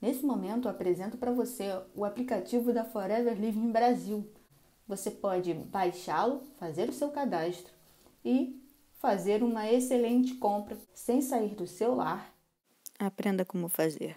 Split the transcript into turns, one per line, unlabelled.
Nesse momento, apresento para você o aplicativo da Forever Living Brasil. Você pode baixá-lo, fazer o seu cadastro e fazer uma excelente compra sem sair do seu lar.
Aprenda como fazer.